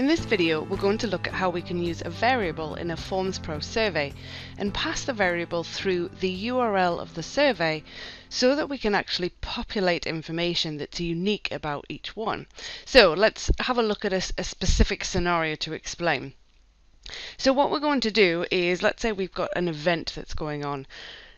In this video, we're going to look at how we can use a variable in a Forms Pro survey and pass the variable through the URL of the survey so that we can actually populate information that's unique about each one. So let's have a look at a, a specific scenario to explain. So what we're going to do is, let's say we've got an event that's going on.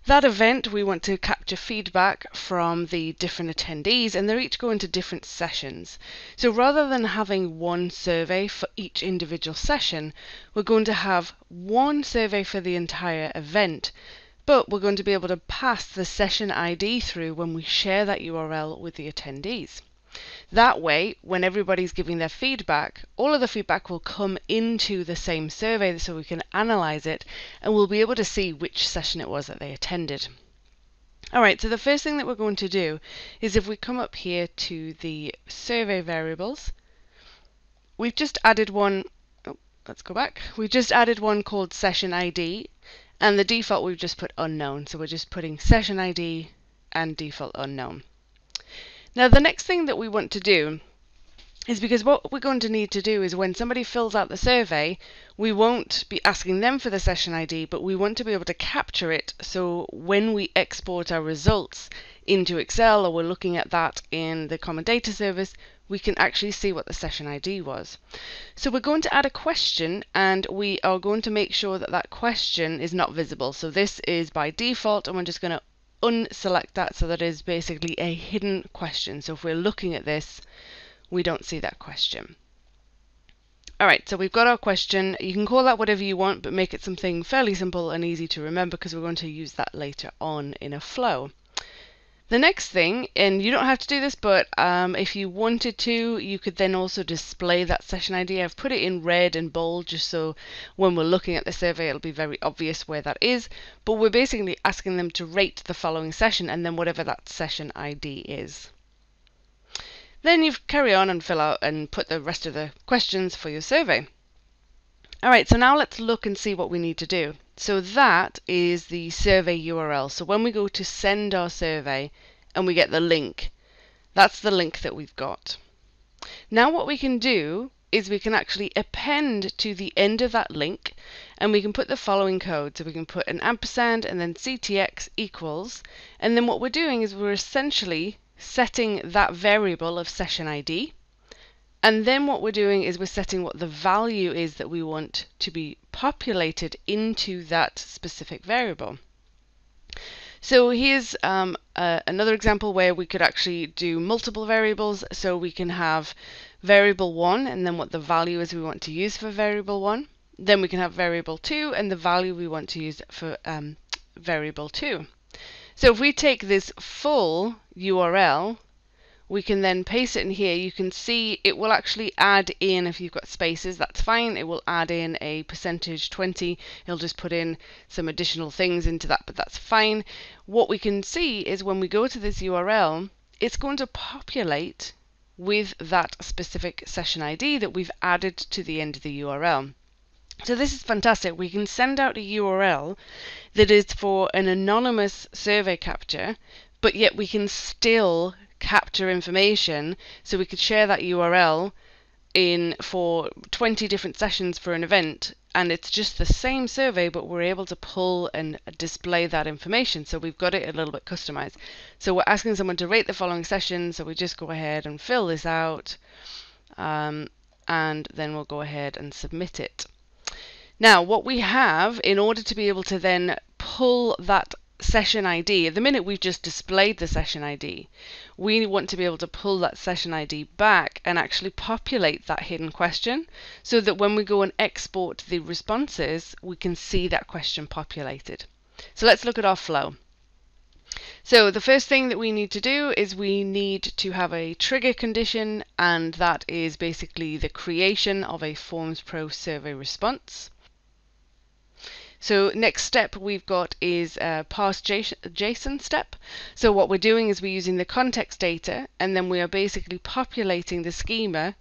That event, we want to capture feedback from the different attendees, and they're each going to different sessions. So rather than having one survey for each individual session, we're going to have one survey for the entire event, but we're going to be able to pass the session ID through when we share that URL with the attendees. That way, when everybody's giving their feedback, all of the feedback will come into the same survey so we can analyze it and we'll be able to see which session it was that they attended. Alright, so the first thing that we're going to do is if we come up here to the survey variables, we've just added one, oh, let's go back, we've just added one called session ID and the default we've just put unknown. So we're just putting session ID and default unknown. Now the next thing that we want to do is because what we're going to need to do is when somebody fills out the survey, we won't be asking them for the session ID, but we want to be able to capture it so when we export our results into Excel or we're looking at that in the Common Data Service, we can actually see what the session ID was. So we're going to add a question and we are going to make sure that that question is not visible. So this is by default and we're just going to unselect that so that is basically a hidden question. So if we're looking at this, we don't see that question. Alright, so we've got our question. You can call that whatever you want, but make it something fairly simple and easy to remember because we're going to use that later on in a flow. The next thing, and you don't have to do this, but um, if you wanted to, you could then also display that session ID. I've put it in red and bold just so when we're looking at the survey, it'll be very obvious where that is. But we're basically asking them to rate the following session and then whatever that session ID is. Then you carry on and fill out and put the rest of the questions for your survey. Alright, so now let's look and see what we need to do. So that is the survey URL. So when we go to send our survey and we get the link, that's the link that we've got. Now what we can do is we can actually append to the end of that link and we can put the following code. So we can put an ampersand and then ctx equals and then what we're doing is we're essentially setting that variable of session ID and then what we're doing is we're setting what the value is that we want to be populated into that specific variable. So here's um, uh, another example where we could actually do multiple variables. So we can have variable 1 and then what the value is we want to use for variable 1. Then we can have variable 2 and the value we want to use for um, variable 2. So if we take this full URL we can then paste it in here. You can see it will actually add in, if you've got spaces, that's fine. It will add in a percentage 20. It'll just put in some additional things into that, but that's fine. What we can see is when we go to this URL, it's going to populate with that specific session ID that we've added to the end of the URL. So this is fantastic. We can send out a URL that is for an anonymous survey capture, but yet we can still capture information so we could share that URL in for 20 different sessions for an event. And it's just the same survey but we're able to pull and display that information. So we've got it a little bit customized. So we're asking someone to rate the following session. So we just go ahead and fill this out um, and then we'll go ahead and submit it. Now what we have in order to be able to then pull that session ID, At the minute we've just displayed the session ID, we want to be able to pull that session ID back and actually populate that hidden question so that when we go and export the responses, we can see that question populated. So let's look at our flow. So the first thing that we need to do is we need to have a trigger condition and that is basically the creation of a Forms Pro survey response. So next step we've got is a parse JSON step. So what we're doing is we're using the context data and then we are basically populating the schema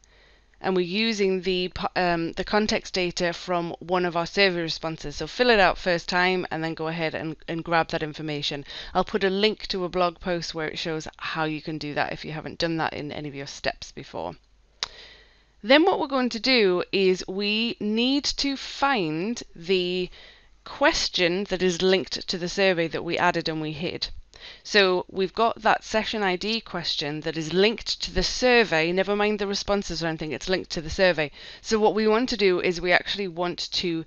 and we're using the um, the context data from one of our survey responses. So fill it out first time and then go ahead and, and grab that information. I'll put a link to a blog post where it shows how you can do that if you haven't done that in any of your steps before. Then what we're going to do is we need to find the question that is linked to the survey that we added and we hid. So we've got that session ID question that is linked to the survey, never mind the responses or anything, it's linked to the survey. So what we want to do is we actually want to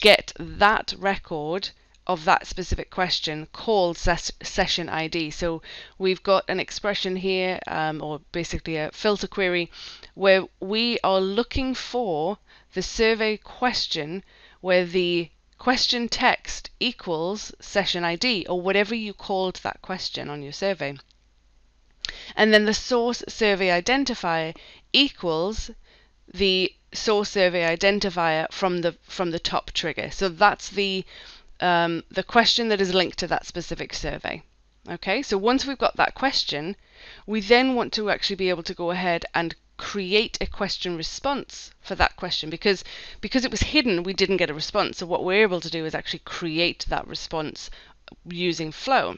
get that record of that specific question called ses session ID. So we've got an expression here, um, or basically a filter query, where we are looking for the survey question where the question text equals session ID or whatever you called that question on your survey. And then the source survey identifier equals the source survey identifier from the from the top trigger. So that's the um, the question that is linked to that specific survey. Okay, so once we've got that question, we then want to actually be able to go ahead and create a question response for that question because because it was hidden we didn't get a response. So what we're able to do is actually create that response using flow.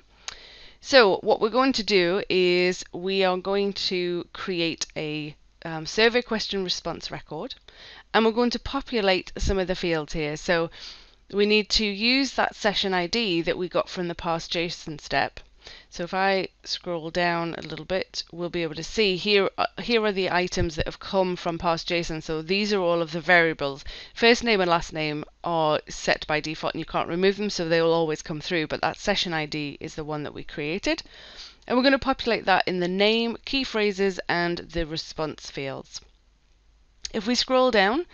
So what we're going to do is we are going to create a um, survey question response record and we're going to populate some of the fields here. So we need to use that session ID that we got from the parse JSON step so if I scroll down a little bit, we'll be able to see here, uh, here are the items that have come from JSON. So these are all of the variables. First name and last name are set by default and you can't remove them, so they will always come through. But that session ID is the one that we created. And we're going to populate that in the name, key phrases, and the response fields. If we scroll down,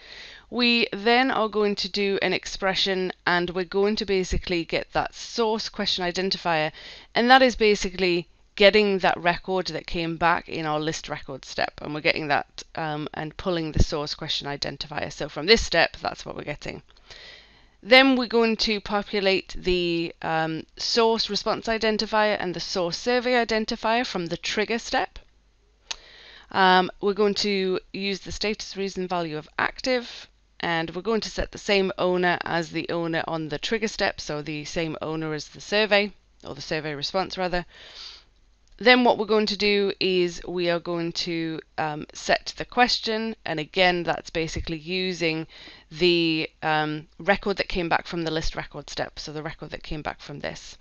we then are going to do an expression and we're going to basically get that source question identifier and that is basically getting that record that came back in our list record step and we're getting that um, and pulling the source question identifier. So from this step that's what we're getting. Then we're going to populate the um, source response identifier and the source survey identifier from the trigger step. Um, we're going to use the status reason value of active and we're going to set the same owner as the owner on the trigger step, so the same owner as the survey, or the survey response rather. Then what we're going to do is we are going to um, set the question, and again that's basically using the um, record that came back from the list record step, so the record that came back from this.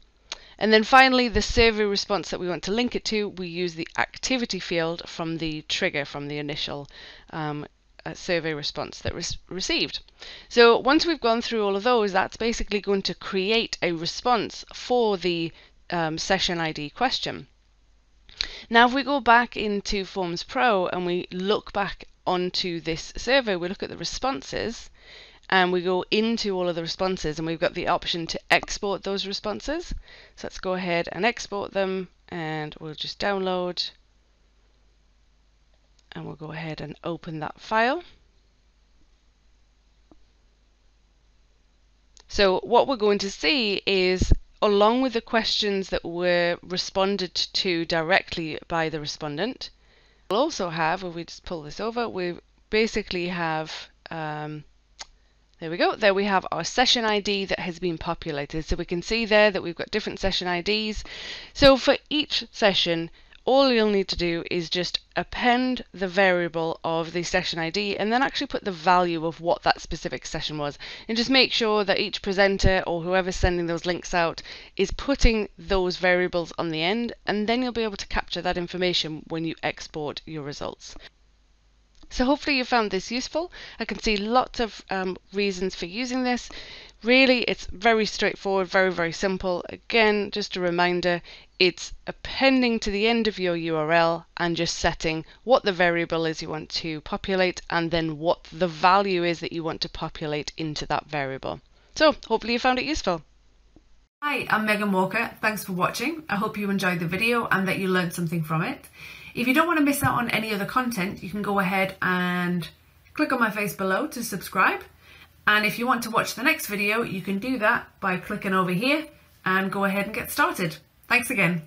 And then finally, the survey response that we want to link it to, we use the activity field from the trigger, from the initial um, uh, survey response that was received. So once we've gone through all of those, that's basically going to create a response for the um, session ID question. Now, if we go back into Forms Pro and we look back onto this survey, we look at the responses and we go into all of the responses and we've got the option to export those responses. So let's go ahead and export them and we'll just download and we'll go ahead and open that file. So what we're going to see is along with the questions that were responded to directly by the respondent, we'll also have, if we just pull this over, we basically have, um, there we go, there we have our session ID that has been populated. So we can see there that we've got different session IDs. So for each session, all you'll need to do is just append the variable of the session ID and then actually put the value of what that specific session was and just make sure that each presenter or whoever's sending those links out is putting those variables on the end and then you'll be able to capture that information when you export your results. So hopefully you found this useful. I can see lots of um, reasons for using this. Really, it's very straightforward, very, very simple. Again, just a reminder, it's appending to the end of your URL and just setting what the variable is you want to populate and then what the value is that you want to populate into that variable. So hopefully you found it useful. Hi, I'm Megan Walker. Thanks for watching. I hope you enjoyed the video and that you learned something from it. If you don't want to miss out on any other content, you can go ahead and click on my face below to subscribe. And if you want to watch the next video, you can do that by clicking over here and go ahead and get started. Thanks again.